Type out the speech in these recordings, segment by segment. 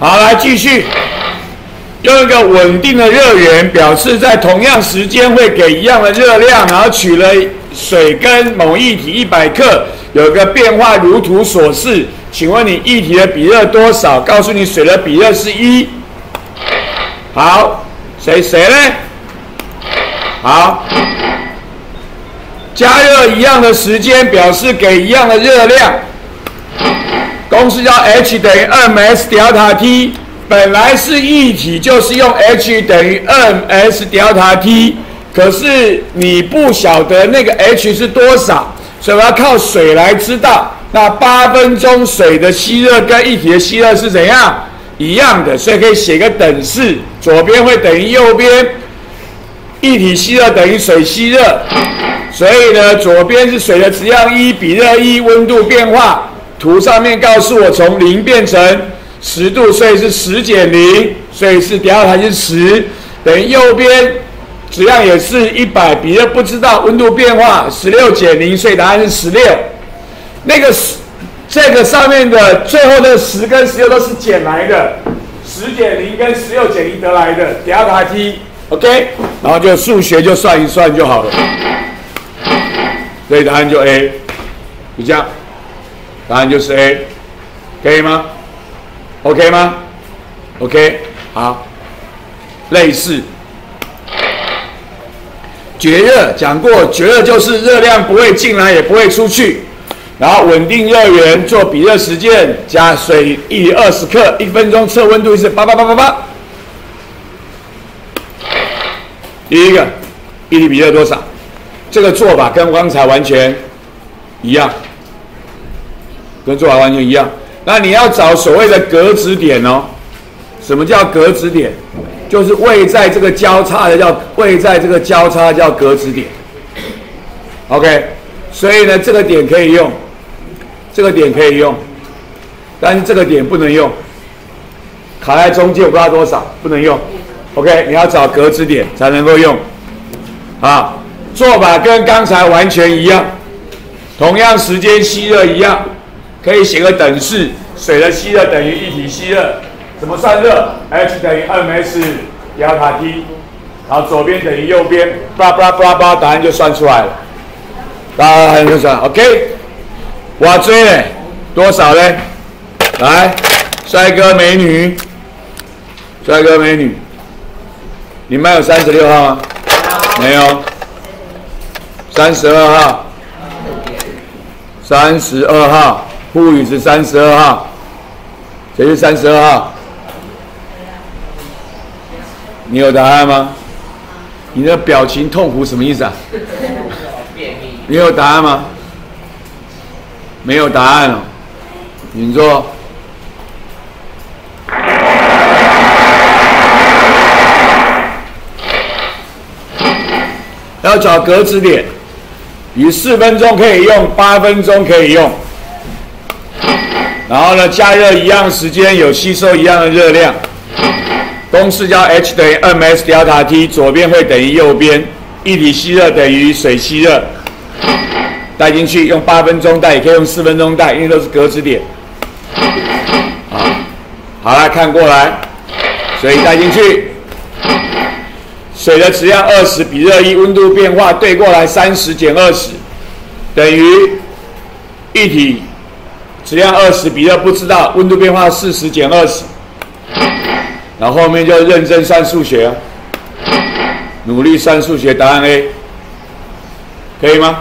好，来继续，用一个稳定的热源表示在同样时间会给一样的热量，然后取了水跟某液体一百克，有个变化如图所示。请问你液体的比热多少？告诉你水的比热是一。好，谁谁呢？好，加热一样的时间表示给一样的热量。公式叫 H 等于 ms 德尔塔 T，本来是液体，就是用 H 等于 ms 德尔塔 T，可是你不晓得那个 H 是多少，所以我要靠水来知道。那八分钟水的吸热跟液体的吸热是怎样一样的，所以可以写个等式，左边会等于右边，液体吸热等于水吸热，所以呢，左边是水的质量一，比热一，温度变化。图上面告诉我从零变成十度，所以是十减零，所以是第二台是十，等于右边质量也是一百，比热不知道温度变化，十六减零，所以答案是十六。那个十，这个上面的最后的十跟十六都是减来的，十减零跟十六减零得来的，第二台 T，OK，然后就数学就算一算就好了，所以答案就 A，就这样。答案就是 A，可以吗？OK 吗？OK，好。类似，绝热讲过，绝热就是热量不会进来也不会出去，然后稳定热源做比热实践，加水一二十克，一分钟测温度是八八八八八。第一个，一体比热多少？这个做法跟刚才完全一样。跟做法完全一样，那你要找所谓的格子点哦。什么叫格子点？就是位在这个交叉的叫位在这个交叉叫格子点。OK，所以呢，这个点可以用，这个点可以用，但是这个点不能用，卡在中间我不知道多少，不能用。OK，你要找格子点才能够用。啊，做法跟刚才完全一样，同样时间吸热一样。可以写个等式，水的吸热等于液体吸热，怎么算热？H 等于 ms 德塔 T，然后左边等于右边，叭叭叭叭，答案就算出来了。答案多少 OK。哇，追嘞，多少嘞？来，帅哥美女，帅哥美女，你们有三十六号吗？没有。三十二号。三十二号。沪语是三十二号，谁是三十二号？你有答案吗？你的表情痛苦什么意思啊？你有答案吗？没有答案了，请坐。要找格子点，你四分钟可以用，八分钟可以用。然后呢，加热一样时间有吸收一样的热量，公式叫 H 等于 ms delta t，左边会等于右边，液体吸热等于水吸热，带进去用八分钟带，也可以用四分钟带，因为都是格子点。好，好了，看过来，水带进去，水的质量二十比热一，温度变化对过来三十减二十，等于液体。质量二十，比热不知道，温度变化四十减二十，然后后面就认真算数学，努力算数学，答案 A，可以吗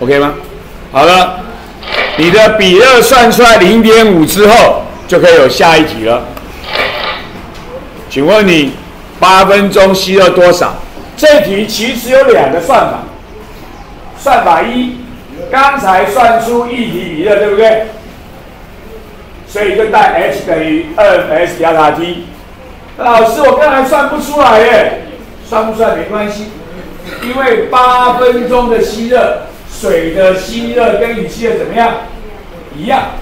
？OK 吗？好了，你的比热算出来零点五之后，就可以有下一题了。请问你八分钟吸热多少？这题其实有两个算法，算法一。刚才算出一体比热，对不对？所以就带 H 等于二 s 加塔 T。老师，我刚才算不出来耶，算不出来没关系，因为八分钟的吸热，水的吸热跟乙吸热怎么样？一样，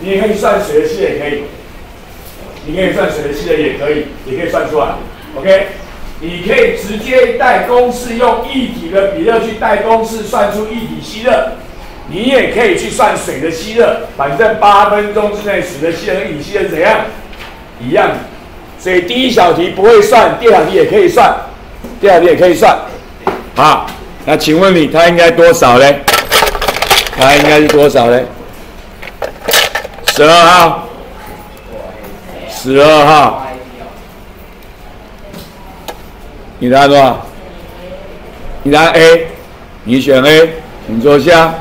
你也可以算水的吸热也可以，你可以算水的吸热也可以，也可以算出来。OK，你可以直接带公式，用一体的比热去带公式，算出一体吸热。你也可以去算水的吸热，反正八分钟之内水的吸热跟乙吸热怎样一样，所以第一小题不会算，第二题也可以算，第二题也可以算。好，那请问你它应该多少呢？它应该是多少呢？十二号，十二号。你答多少？你答 A，你选 A，请坐下。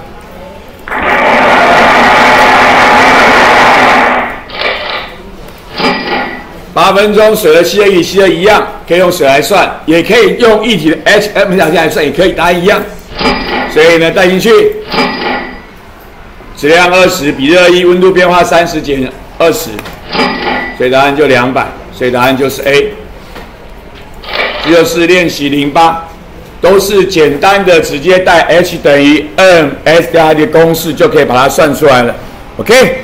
八分钟水的吸的与吸热一样，可以用水来算，也可以用液体的 H M 小来算，也可以答案一样。所以呢，带进去，质量二十比热一，温度变化三十减二十，所以答案就两百，所以答案就是 A。这就是练习零八，都是简单的，直接带 H 等于 m s 加的公式就可以把它算出来了。OK。